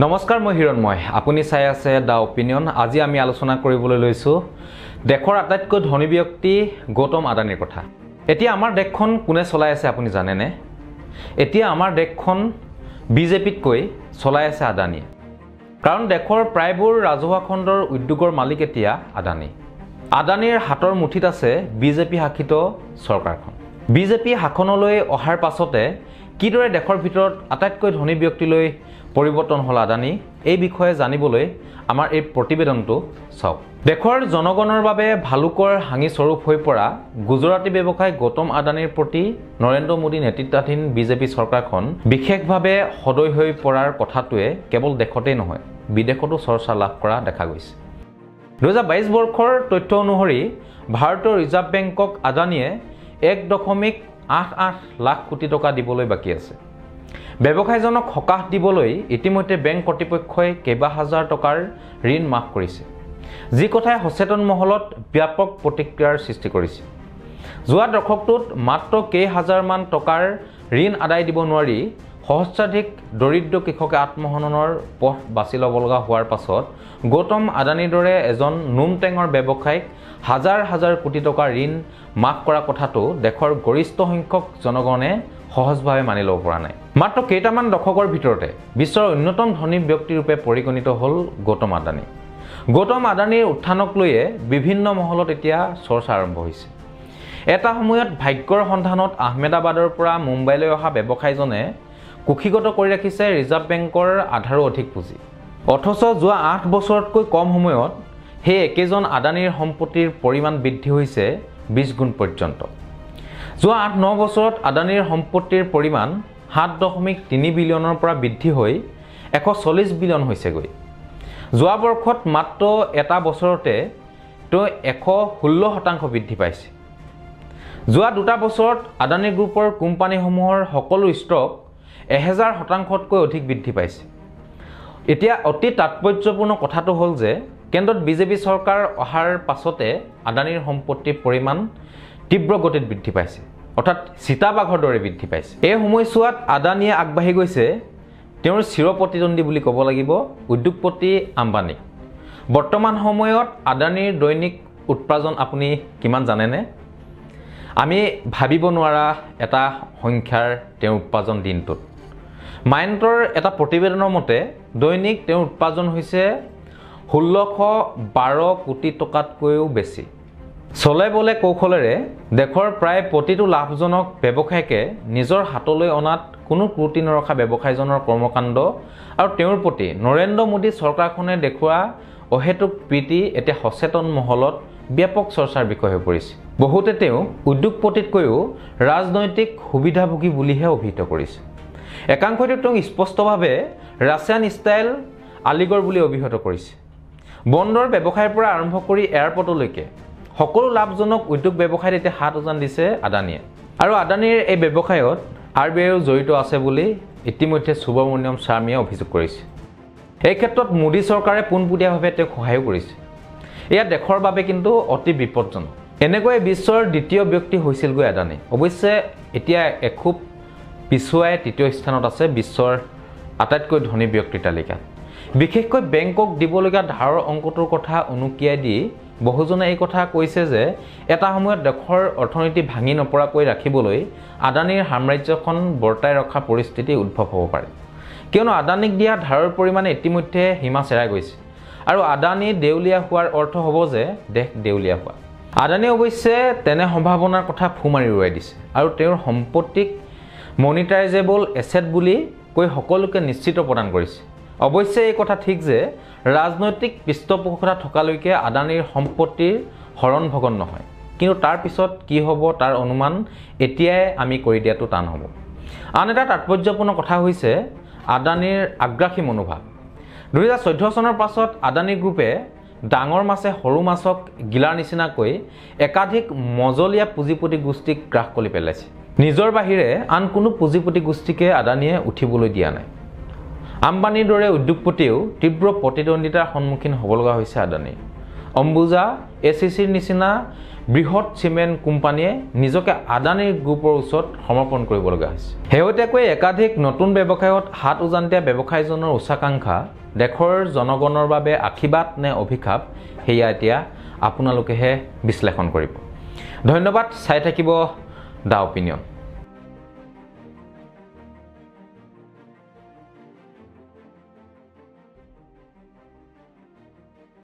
নমস্কাৰ মই হিৰণময়। আপুনি চাই আছে দ্য অপিনিয়ন আজি আমি আলোচনা কৰিবলৈ লৈছোঁ দেশৰ আটাইতকৈ ধনী ব্যক্তি গৌতম আদানীৰ কথা। এতিয়া আমাৰ দেশখন কোনে চলাই আছে আপুনি জানেনে? এতিয়া আমাৰ দেশখন বিজেপিতকৈ চলাই আছে আদানীয়ে কাৰণ দেশৰ প্ৰায়বোৰ ৰাজহুৱা খণ্ডৰ উদ্যোগৰ মালিক এতিয়া আদানী। আদানীৰ হাতৰ মুঠিত আছে বিজেপি শাসিত চৰকাৰখন। বিজেপি শাসনলৈ অহাৰ পাছতে কিদৰে দেশৰ ভিতৰত আটাইতকৈ ধনী ব্যক্তিলৈ পৰিৱৰ্তন হ'ল আদানী এই বিষয়ে জানিবলৈ আমাৰ এই প্ৰতিবেদনটো চাওক। দেশৰ জনগণৰ বাবে ভালুকৰ হাঙিস্বৰূপ হৈ পৰা গুজৰাটী ব্যৱসায়ী গৌতম আদানীৰ প্ৰতি নৰেন্দ্ৰ মোদী নেতৃত্বাধীন বিজেপি চৰকাৰখন বিশেষভাৱে সদয় হৈ পৰাৰ কথাটোৱে কেৱল দেশতেই নহয় বিদেশতো চৰ্চা লাভ কৰা দেখা গৈছে। দুহেজাৰ বাইছ বৰ্ষৰ তথ্য অনুসৰি ভাৰতীয় ৰিজাৰ্ভ বেংকক আদানীয়ে এক দশমিক আঠ আঠ লাখ কোটি টকা দিবলৈ বাকী আছে। ব্যৱসায়ীজনক সকাহ দিবলৈ ইতিমধ্যে বেংক কৰ্তৃপক্ষই কেইবা হাজাৰ টকাৰ ঋণ মাফ কৰিছে। যি কথাই সচেতন মহলত ব্যাপক প্ৰতিক্ৰিয়াৰ সৃষ্টি কৰিছে। যোৱা দশকটোত মাত্ৰ কেইহাজাৰমান টকাৰ ঋণ আদায় দিব নোৱাৰি সহস্ৰাধিক দৰিদ্ৰ কৃষকে আত্মসননৰ পথ বাছি ল'ব লগা হোৱাৰ পাছত গৌতম আদানীৰ দৰে এজন নোমটেঙৰ ব্যৱসায়ীক হাজাৰ হাজাৰ কোটি টকাৰ ঋণ মাফ কৰা কথাটো দেশৰ গৰিষ্ঠ সংখ্যক জনগণে সহজভাৱে মানি ল'ব পৰা নাই। মাত্ৰ কেইটামান দশকৰ ভিতৰতে বিশ্বৰ অন্যতম ধনী ব্যক্তিৰূপে পৰিগণিত হ'ল গৌতম আদানী। গৌতম আদানীৰ উত্থানক লৈয়ে বিভিন্ন মহলত এতিয়া চৰ্চা আৰম্ভ হৈছে। এটা সময়ত ভাগ্যৰ সন্ধানত আহমেদাবাদৰ পৰা মুম্বাইলৈ অহা ব্যৱসায়ীজনে কুক্ষিগত কৰি ৰাখিছে ৰিজাৰ্ভ বেংকৰ আধাৰো অধিক পুঁজি। অথচ যোৱা আঠ বছৰতকৈ কম সময়ত সেই একেজন আদানীৰ সম্পত্তিৰ পৰিমাণ বৃদ্ধি হৈছে বিছ গুণ পৰ্যন্ত। যোৱা আঠ ন বছৰত আদানীৰ সম্পত্তিৰ পৰিমাণ সাত দশমিক তিনি বিলিয়নৰ পৰা বৃদ্ধি হৈ এশ চল্লিছ বিলিয়ন হৈছেগৈ। যোৱা বৰ্ষত মাত্ৰ এটা বছৰতে তেওঁ এশ ষোল্ল শতাংশ বৃদ্ধি পাইছে। যোৱা দুটা বছৰত আদানী গ্ৰুপৰ কোম্পানীসমূহৰ সকলো ষ্টক এহেজাৰ শতাংশতকৈ অধিক বৃদ্ধি পাইছে। এতিয়া অতি তাৎপৰ্যপূৰ্ণ কথাটো হ'ল যে কেন্দ্ৰত বিজেপি চৰকাৰ অহাৰ পাছতে আদানীৰ সম্পত্তিৰ পৰিমাণ তীব্ৰ গতিত বৃদ্ধি পাইছে। অৰ্থাৎ চিতাবাঘৰ দৰে বৃদ্ধি পাইছে। এই সময়ছোৱাত আদানীয়ে আগবাঢ়ি গৈছে তেওঁৰ চিৰ প্ৰতিদ্বন্দ্বী বুলি ক'ব লাগিব উদ্যোগপতি আম্বানী। বৰ্তমান সময়ত আদানীৰ দৈনিক উৎপাদন আপুনি কিমান জানেনে? আমি ভাবিব নোৱাৰা এটা সংখ্যাৰ তেওঁৰ উৎপাদন দিনটোত। মাইণ্টৰ এটা প্ৰতিবেদনৰ মতে দৈনিক তেওঁৰ উৎপাদন হৈছে ষোল্লশ বাৰ কোটি টকাতকৈও বেছি। চলে বলে কৌশলেৰে দেশৰ প্ৰায় প্ৰতিটো লাভজনক ব্যৱসায়ীকে নিজৰ হাতলৈ অনাত কোনো ত্ৰুটি নৰখা ব্যৱসায়ীজনৰ কৰ্মকাণ্ড আৰু তেওঁৰ প্ৰতি নৰেন্দ্ৰ মোদী চৰকাৰখনে দেখুওৱা অহেতুক প্ৰীতি এতিয়া সচেতন মহলত ব্যাপক চৰ্চাৰ বিষয় হৈ পৰিছে। বহুতে তেওঁ উদ্যোগপতিতকৈও ৰাজনৈতিক সুবিধাভোগী বুলিহে অভিহিত কৰিছে। একাংশইতো তেওঁক স্পষ্টভাৱে ৰাছিয়ান ষ্টাইল আলিগড় বুলি অভিহিত কৰিছে। বন্দৰ ব্যৱসায়ৰ পৰা আৰম্ভ কৰি এয়াৰপৰ্টলৈকে সকলো লাভজনক উদ্যোগ ব্যৱসায়ত এতিয়া হাত উজান দিছে আদানীয়ে। আৰু আদানীৰ এই ব্যৱসায়ত আৰ বি আইও জড়িত আছে বুলি ইতিমধ্যে সুব্ৰমণ্যম স্বামীয়ে অভিযোগ কৰিছে। এই ক্ষেত্ৰত মোদী চৰকাৰে পোনপটীয়াভাৱে তেওঁক সহায়ো কৰিছে। এয়া দেশৰ বাবে কিন্তু অতি বিপদজনক। এনেকৈ বিশ্বৰ দ্বিতীয় ব্যক্তি হৈছিলগৈ আদানী অৱশ্যে এতিয়া এখোপ পিছুৱাই তৃতীয় স্থানত আছে বিশ্বৰ আটাইতকৈ ধনী ব্যক্তিৰ তালিকাত। বিশেষকৈ বেংকক দিবলগীয়া ধাৰৰ অংকটোৰ কথা উনুকিয়াই দি বহুজনে এই কথা কৈছে যে এটা সময়ত দেশৰ অৰ্থনীতি ভাঙি নপৰাকৈ ৰাখিবলৈ আদানীৰ সাম্ৰাজ্যখন বৰ্তাই ৰখা পৰিস্থিতি উদ্ভৱ হ'ব পাৰে। কিয়নো আদানীক দিয়া ধাৰৰ পৰিমাণে ইতিমধ্যে সীমা চেৰাই গৈছে। আৰু আদানী দেউলীয়া হোৱাৰ অৰ্থ হ'ব যে দেশ দেউলীয়া হোৱা। আদানীয়ে অৱশ্যে তেনে সম্ভাৱনাৰ কথা ফু মাৰি উৰুৱাই দিছে আৰু তেওঁৰ সম্পত্তিক মনিটাইজেবল এছেট বুলি কৈ সকলোকে নিশ্চিত প্ৰদান কৰিছে। অৱশ্যে এই কথা ঠিক যে ৰাজনৈতিক পৃষ্ঠপোষকতা থকালৈকে আদানীৰ সম্পত্তিৰ হৰণ ভগন নহয়। কিন্তু তাৰ পিছত কি হ'ব তাৰ অনুমান এতিয়াই আমি কৰি দিয়াটো টান হ'ব। আন এটা তাৎপৰ্যপূৰ্ণ কথা হৈছে আদানীৰ আগ্ৰাসী মনোভাৱ। দুহেজাৰ চৈধ্য চনৰ পাছত আদানী গ্ৰুপে ডাঙৰ মাছে সৰু মাছক গিলাৰ নিচিনাকৈ একাধিক মজলীয়া পুঁজিপতি গোষ্ঠীক গ্ৰাস কৰি পেলাইছে। নিজৰ বাহিৰে আন কোনো পুঁজিপতি গোষ্ঠীকে আদানীয়ে উঠিবলৈ দিয়া নাই। আম্বানীৰ দৰে উদ্যোগপতিয়েও তীব্ৰ প্ৰতিদ্বন্দ্বিতাৰ সন্মুখীন হ'ব লগা হৈছে আদানী। অম্বুজা এ চি চিৰ নিচিনা বৃহৎ চিমেণ্ট কোম্পানীয়ে নিজকে আদানীৰ গ্ৰুপৰ ওচৰত সমৰ্পণ কৰিব লগা হৈছে। শেহতীয়াকৈ একাধিক নতুন ব্যৱসায়ত হাত উজান দিয়া ব্যৱসায়ীজনৰ উচ্চাকাংক্ষা দেশৰ জনগণৰ বাবে আশীৰ্বাদ নে অভিশাপ সেয়া এতিয়া আপোনালোকেহে বিশ্লেষণ কৰিব। ধন্যবাদ চাই থাকিব দ্য অপিনিয়ন।